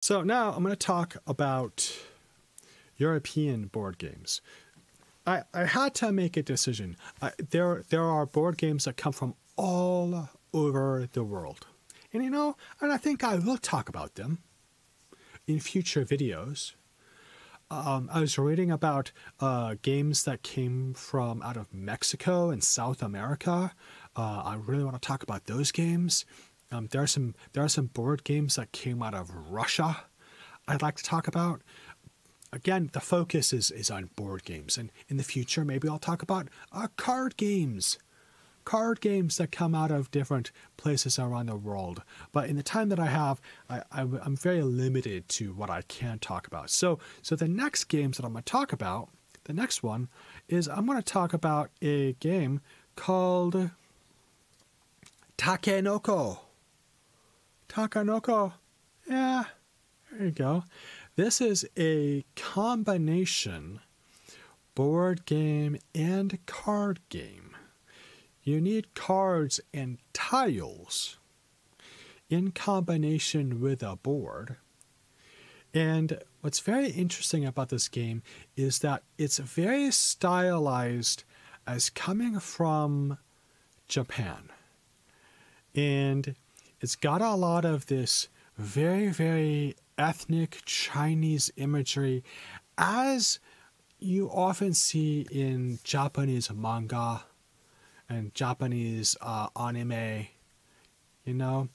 So now I'm going to talk about European board games. I, I had to make a decision. I, there there are board games that come from all over the world, and you know, and I think I will talk about them in future videos. Um, I was reading about uh, games that came from out of Mexico and South America. Uh, I really want to talk about those games. Um, there are some there are some board games that came out of Russia. I'd like to talk about. Again, the focus is is on board games, and in the future, maybe I'll talk about uh, card games, card games that come out of different places around the world. But in the time that I have, I, I, I'm very limited to what I can talk about. So, so the next games that I'm going to talk about, the next one is I'm going to talk about a game called Takenoko. Takenoko. Yeah, there you go. This is a combination board game and card game. You need cards and tiles in combination with a board. And what's very interesting about this game is that it's very stylized as coming from Japan. And it's got a lot of this very, very ethnic Chinese imagery, as you often see in Japanese manga and Japanese uh, anime, you know.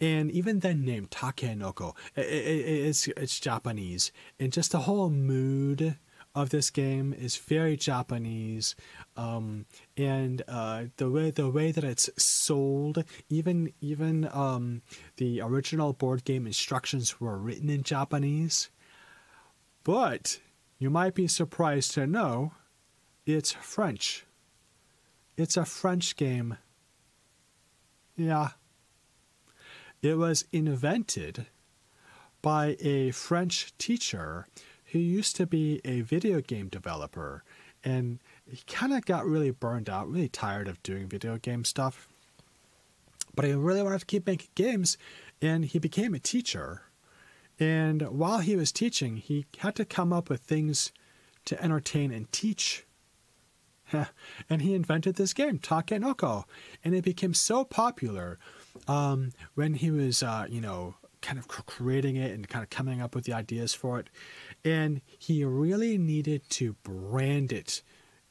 And even the name Takenoko, it, it, it's it's Japanese, and just the whole mood of this game is very Japanese, um, and uh, the way the way that it's sold, even even um, the original board game instructions were written in Japanese, but you might be surprised to know it's French. It's a French game. Yeah. It was invented by a French teacher who used to be a video game developer and he kind of got really burned out, really tired of doing video game stuff. But he really wanted to keep making games and he became a teacher. And while he was teaching, he had to come up with things to entertain and teach. and he invented this game, Takenoko. And it became so popular um, when he was, uh, you know, kind of creating it and kind of coming up with the ideas for it. And he really needed to brand it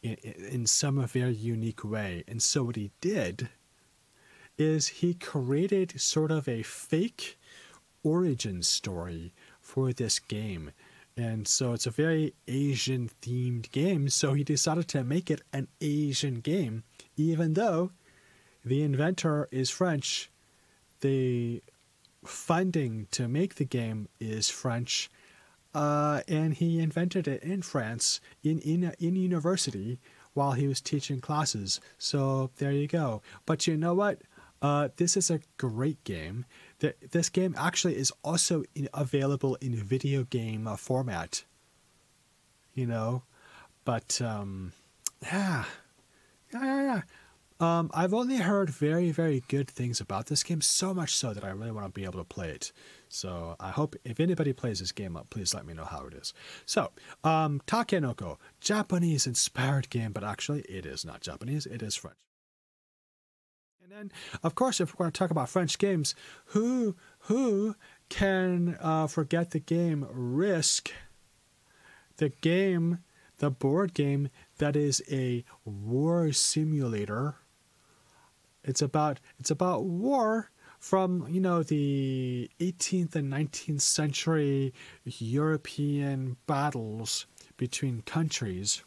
in, in some very unique way. And so what he did is he created sort of a fake origin story for this game. And so it's a very Asian themed game. So he decided to make it an Asian game, even though the inventor is French. The funding to make the game is French, uh, and he invented it in France in in in university while he was teaching classes. So there you go. But you know what? Uh, this is a great game. This game actually is also in, available in video game uh, format. You know, but um, yeah, yeah, yeah, yeah. Um, I've only heard very, very good things about this game, so much so that I really want to be able to play it. So I hope if anybody plays this game up, please let me know how it is. So, um, Takenoko, Japanese inspired game, but actually it is not Japanese, it is French. And then, of course, if we're going to talk about French games, who who can uh, forget the game Risk? The game, the board game that is a war simulator it's about it's about war from you know the 18th and 19th century European battles between countries.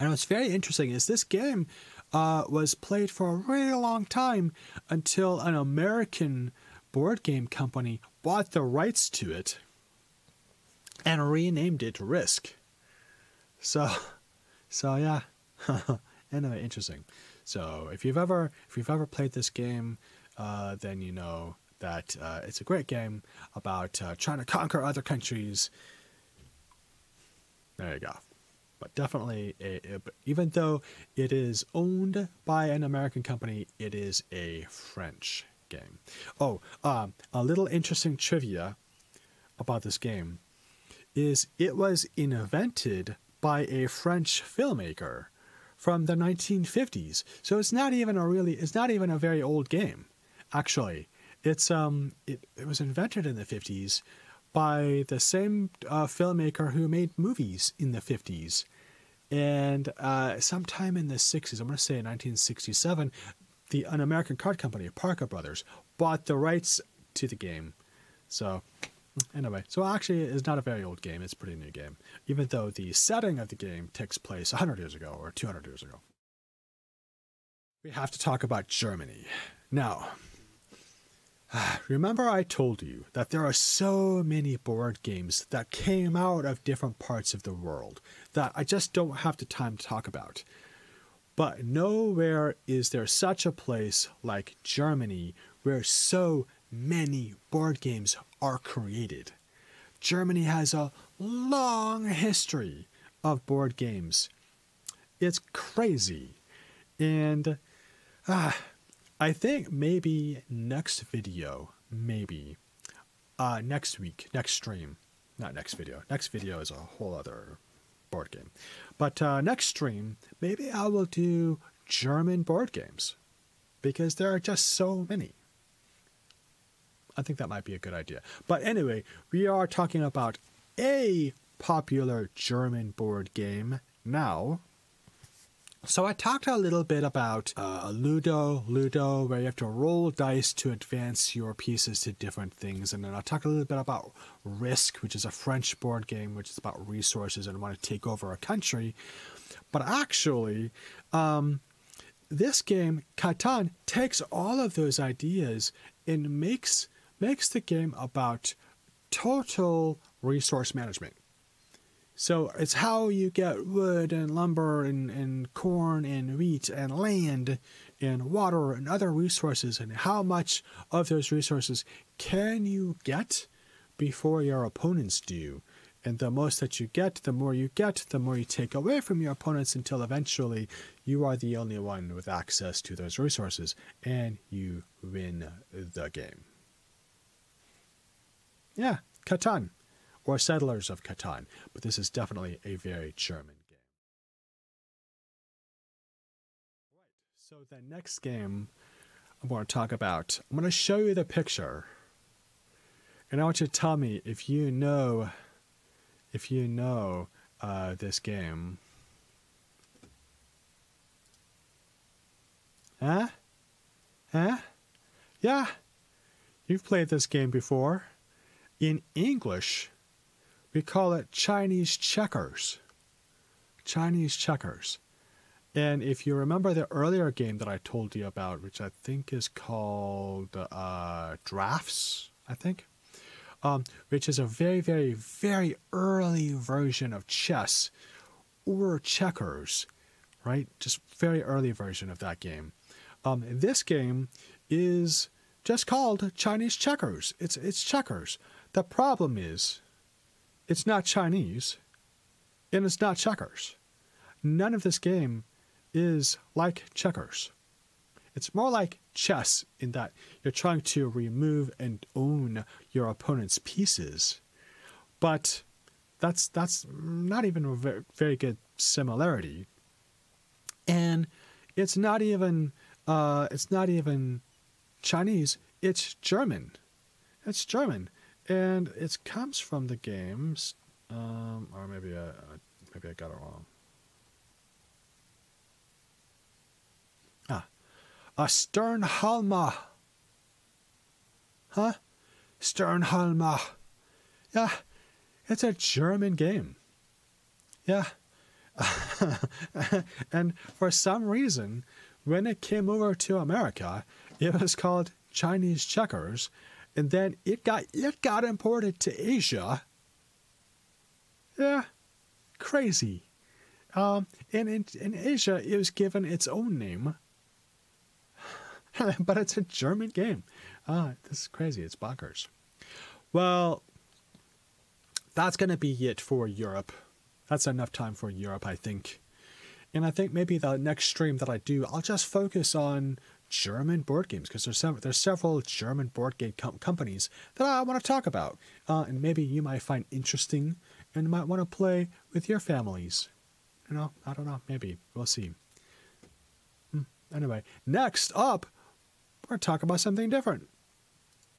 And what's very interesting is this game uh, was played for a really long time until an American board game company bought the rights to it and renamed it Risk. So, so yeah, anyway, interesting. So if you've ever if you've ever played this game, uh, then you know that uh, it's a great game about uh, trying to conquer other countries. There you go. But definitely, a, even though it is owned by an American company, it is a French game. Oh, um, a little interesting trivia about this game is it was invented by a French filmmaker from the 1950s. So it's not even a really it's not even a very old game. Actually, it's um it, it was invented in the 50s by the same uh, filmmaker who made movies in the 50s. And uh, sometime in the 60s, I'm going to say 1967, the an American card company, Parker Brothers, bought the rights to the game. So anyway, so actually it's not a very old game. It's a pretty new game, even though the setting of the game takes place 100 years ago or 200 years ago. We have to talk about Germany. Now, remember I told you that there are so many board games that came out of different parts of the world that I just don't have the time to talk about. But nowhere is there such a place like Germany where so many board games are created. Germany has a long history of board games. It's crazy. And uh, I think maybe next video, maybe uh, next week, next stream, not next video. Next video is a whole other board game. But uh, next stream, maybe I will do German board games because there are just so many. I think that might be a good idea. But anyway, we are talking about a popular German board game now. So I talked a little bit about uh, Ludo, Ludo, where you have to roll dice to advance your pieces to different things, and then I talked a little bit about Risk, which is a French board game, which is about resources and want to take over a country. But actually, um, this game, Catan, takes all of those ideas and makes makes the game about total resource management. So it's how you get wood and lumber and, and corn and wheat and land and water and other resources and how much of those resources can you get before your opponents do. And the most that you get, the more you get, the more you take away from your opponents until eventually you are the only one with access to those resources and you win the game. Yeah, Catan or Settlers of Catan, but this is definitely a very German game. Right, so the next game I'm going to talk about, I'm going to show you the picture, and I want you to tell me if you know, if you know uh, this game. Huh? Huh? Yeah, you've played this game before. In English, we call it Chinese checkers. Chinese checkers. And if you remember the earlier game that I told you about, which I think is called uh, Drafts, I think, um, which is a very, very, very early version of chess or checkers, right? Just very early version of that game. Um, this game is just called Chinese checkers. It's it's checkers. The problem is it's not Chinese, and it's not checkers. None of this game is like checkers. It's more like chess in that you're trying to remove and own your opponent's pieces. But that's that's not even a very, very good similarity. And it's not even uh, it's not even Chinese. It's German. It's German and it comes from the games, um, or maybe I, maybe I got it wrong. Ah, a Sternhalma. Huh? Sternhalma. Yeah, it's a German game. Yeah. and for some reason, when it came over to America, it was called Chinese checkers and then it got it got imported to Asia. Yeah, crazy. Um, and in, in Asia, it was given its own name, but it's a German game. Ah, this is crazy. It's bonkers. Well, that's going to be it for Europe. That's enough time for Europe, I think. And I think maybe the next stream that I do, I'll just focus on German board games because there's some there's several German board game com- companies that I want to talk about, uh, and maybe you might find interesting and might want to play with your families. You know, I don't know. Maybe we'll see. Hmm. Anyway, next up, we're to talk about something different.